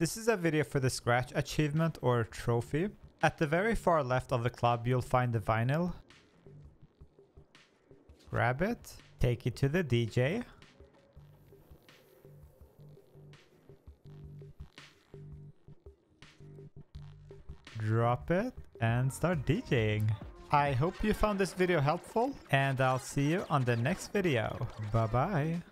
This is a video for the scratch achievement or trophy. At the very far left of the club, you'll find the vinyl. Grab it, take it to the DJ. Drop it and start DJing. I hope you found this video helpful and I'll see you on the next video. Bye bye.